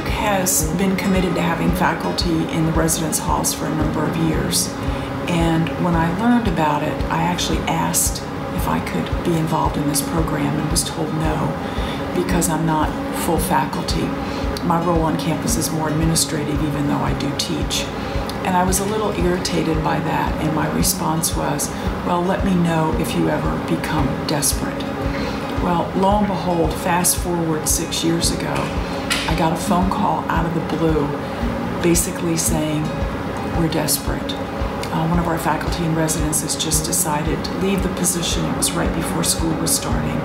has been committed to having faculty in the residence halls for a number of years. And when I learned about it, I actually asked if I could be involved in this program and was told no because I'm not full faculty. My role on campus is more administrative even though I do teach. And I was a little irritated by that and my response was, well, let me know if you ever become desperate. Well, lo and behold, fast forward six years ago, I got a phone call out of the blue basically saying, we're desperate. Uh, one of our faculty in residence has just decided to leave the position. It was right before school was starting.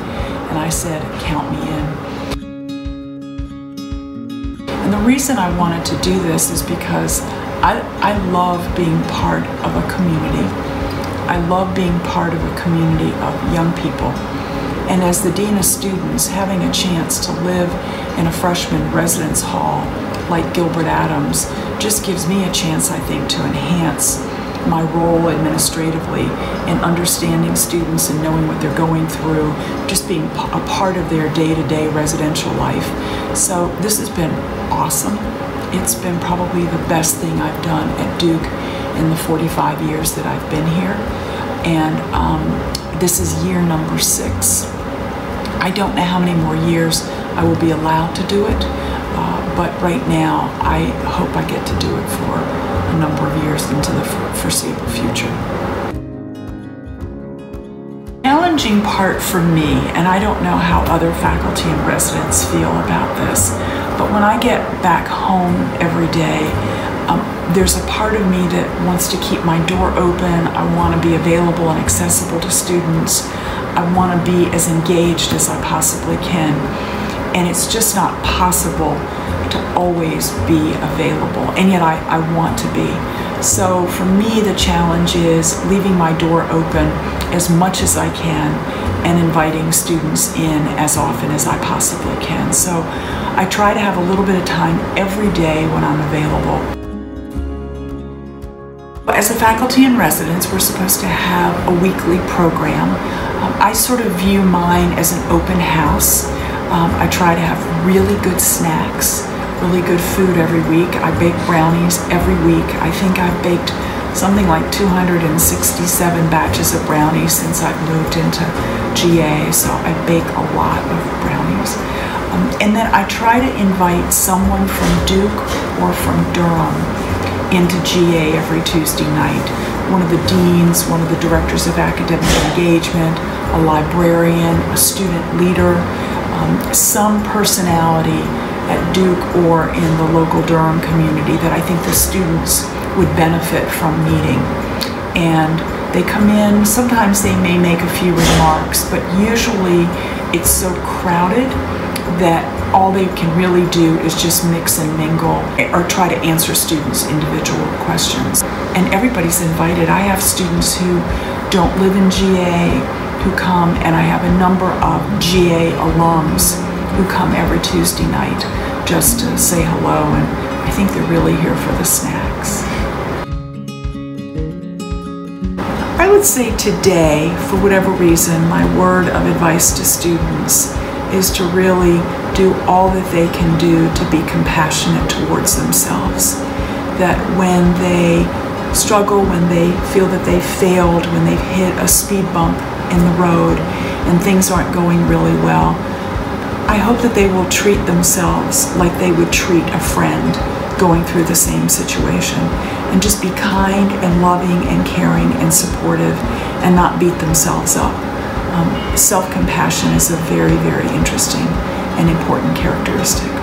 And I said, count me in. And the reason I wanted to do this is because I, I love being part of a community. I love being part of a community of young people. And as the Dean of Students, having a chance to live in a freshman residence hall like Gilbert Addoms just gives me a chance, I think, to enhance my role administratively in understanding students and knowing what they're going through, just being a part of their day to day residential life. So this has been awesome. It's been probably the best thing I've done at Duke in the 45 years that I've been here. And um, this is year number six. I don't know how many more years I will be allowed to do it, uh, but right now I hope I get to do it for a number of years into the foreseeable future. Challenging part for me, and I don't know how other faculty and residents feel about this, but when I get back home every day, um, there's a part of me that wants to keep my door open. I want to be available and accessible to students. I want to be as engaged as I possibly can. And it's just not possible to always be available, and yet I, I want to be. So for me, the challenge is leaving my door open as much as I can and inviting students in as often as I possibly can. So I try to have a little bit of time every day when I'm available. As a faculty in residence, we're supposed to have a weekly program. Um, I sort of view mine as an open house. Um, I try to have really good snacks really good food every week. I bake brownies every week. I think I've baked something like 267 batches of brownies since I've moved into GA, so I bake a lot of brownies. Um, and then I try to invite someone from Duke or from Durham into GA every Tuesday night. One of the deans, one of the directors of academic engagement, a librarian, a student leader, um, some personality at Duke or in the local Durham community that I think the students would benefit from meeting. And they come in, sometimes they may make a few remarks, but usually it's so crowded that all they can really do is just mix and mingle or try to answer students' individual questions. And everybody's invited. I have students who don't live in GA who come, and I have a number of GA alums who come every Tuesday night just to say hello, and I think they're really here for the snacks. I would say today, for whatever reason, my word of advice to students is to really do all that they can do to be compassionate towards themselves. That when they struggle, when they feel that they've failed, when they've hit a speed bump in the road and things aren't going really well, I hope that they will treat themselves like they would treat a friend going through the same situation and just be kind and loving and caring and supportive and not beat themselves up. Um, Self compassion is a very, very interesting and important characteristic.